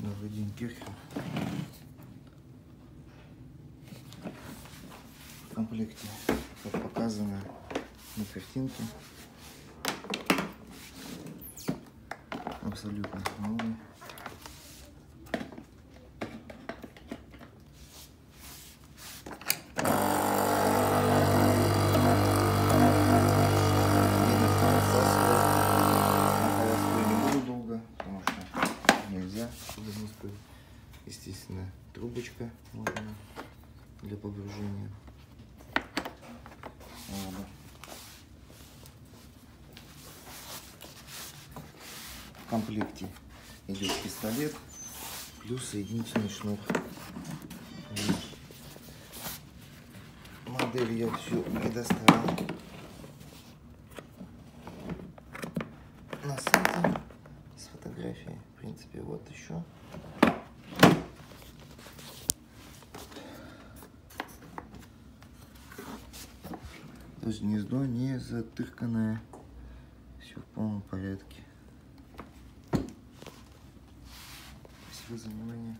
Добрый день, Кирхер. В комплекте, как показано на картинке, абсолютно новый. Нельзя. Естественно, трубочка она, для погружения. В комплекте идет пистолет плюс соединительный шнур. Модель я всю предоставил на сайте с фотографией. В принципе, вот еще. То есть гнездо не затырканное. Все в полном порядке. Спасибо за внимание.